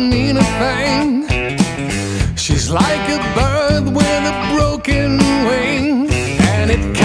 don't mean a thing. She's like a bird with a broken wing, and it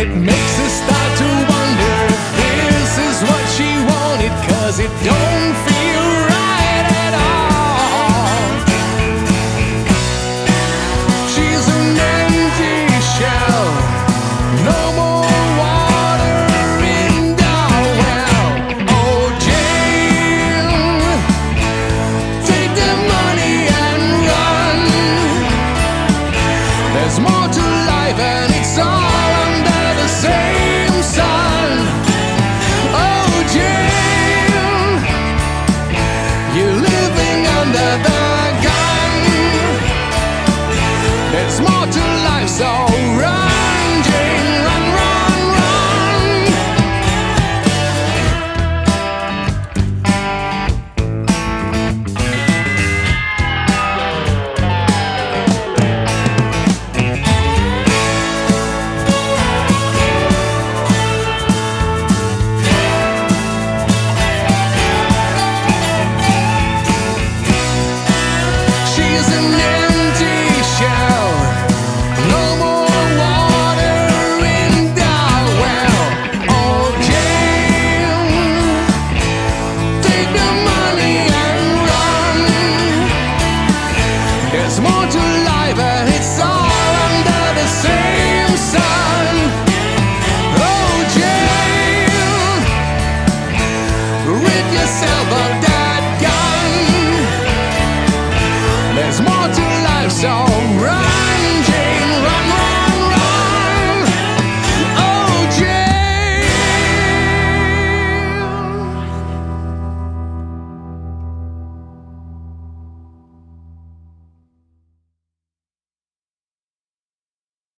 And it makes us start to wonder if this is what she wanted, cause it don't feel right at all. She's an empty shell, no more water in the well. Oh, Jane, take the money and run. There's more to life and it's all There's more to life, so There's more to life, so ride.